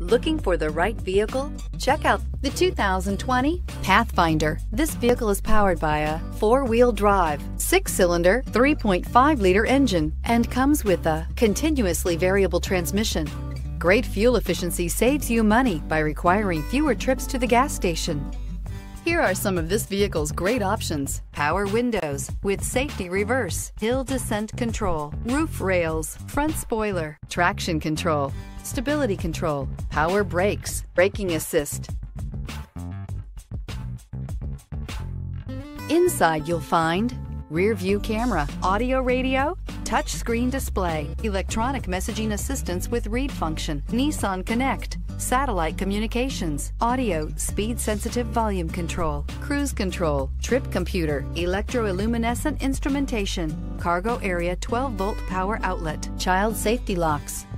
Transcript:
Looking for the right vehicle? Check out the 2020 Pathfinder. This vehicle is powered by a four-wheel drive, six-cylinder, 3.5-liter engine, and comes with a continuously variable transmission. Great fuel efficiency saves you money by requiring fewer trips to the gas station. Here are some of this vehicle's great options. Power windows with safety reverse, hill descent control, roof rails, front spoiler, traction control, stability control, power brakes, braking assist. Inside you'll find rear view camera, audio radio, touchscreen display, electronic messaging assistance with read function, Nissan Connect, satellite communications, audio, speed sensitive volume control, cruise control, trip computer, electroluminescent instrumentation, cargo area 12 volt power outlet, child safety locks.